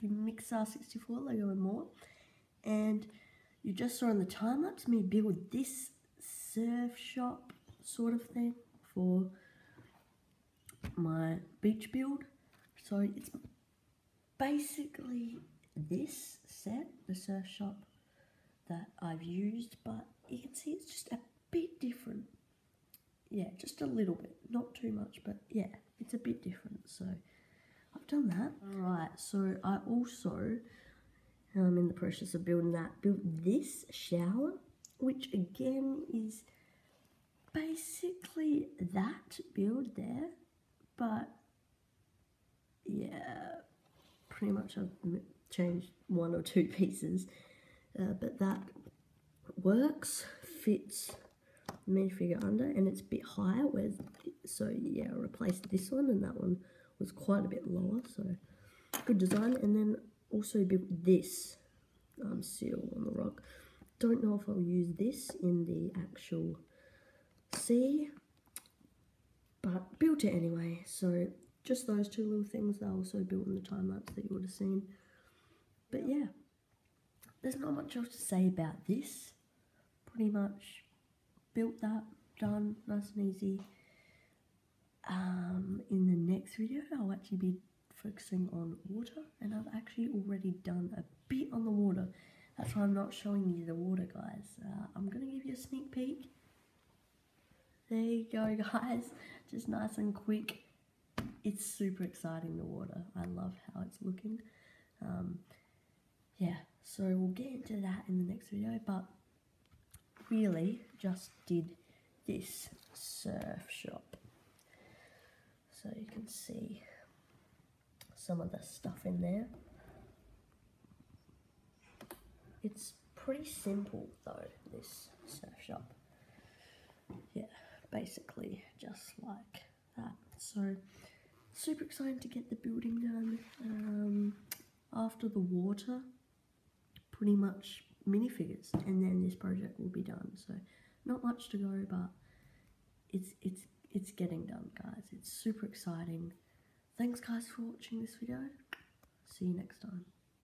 back to Micsar64 Lego and more. And you just saw in the time lapse me build this surf shop sort of thing for my beach build. So it's basically this set, the surf shop that I've used, but you can see it's just a bit different. Yeah, just a little bit, not too much, but yeah, it's a bit different. So I've done that. Alright, so I also am in the process of building that. Built this shower, which again is basically that build there, but yeah, pretty much I've changed one or two pieces, uh, but that works, fits minifigure under, and it's a bit higher, whereas, so yeah, I replaced this one, and that one was quite a bit lower, so good design, and then also built this um, seal on the rock. Don't know if I'll use this in the actual sea, but built it anyway, so just those two little things that I also built in the time lapse that you would have seen. But yeah, there's not much else to say about this. Pretty much built that, done, nice and easy. Um, in the next video, I'll actually be focusing on water, and I've actually already done a bit on the water. That's why I'm not showing you the water, guys. Uh, I'm to give you a sneak peek. There you go, guys. Just nice and quick. It's super exciting, the water. I love how it's looking. Um, yeah, so we'll get into that in the next video, but really just did this surf shop. So you can see some of the stuff in there. It's pretty simple though, this surf shop. Yeah, basically just like that. So super excited to get the building done. Um, after the water, pretty much minifigures, and then this project will be done. So not much to go, but it's it's it's getting done, guys. It's super exciting. Thanks, guys, for watching this video. See you next time.